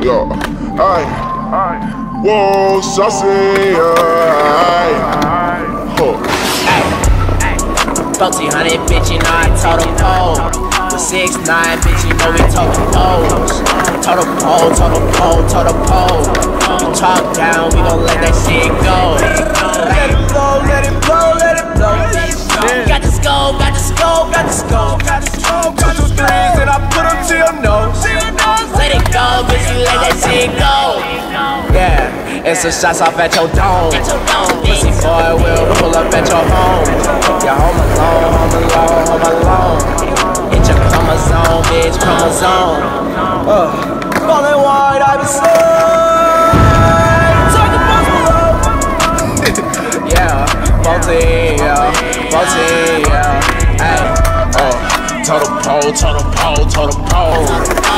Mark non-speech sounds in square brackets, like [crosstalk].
Yeah, aye. Whoa, saucy, aye. Huh. Bounty hundred, bitch, you know I told them pole. The six nine, bitch, you know we told them pose. Told them pole, told them pole, told them pole. You talk down, we gon' let that shit go. Let it blow, let it blow, let it blow. Got the scope, got the scope, got the scope, got the scope. Two, two, threes, and I put them go. Yeah, it's a shots off at your dome. Pussy boy will pull up at your home. You're home alone, home alone, home alone. It's your chromosome, bitch, chromosome. Uh, falling wide, I was Talk the below. [laughs] yeah, multi, yeah, multi, yeah. Hey, uh, total pole, total pole, total pole.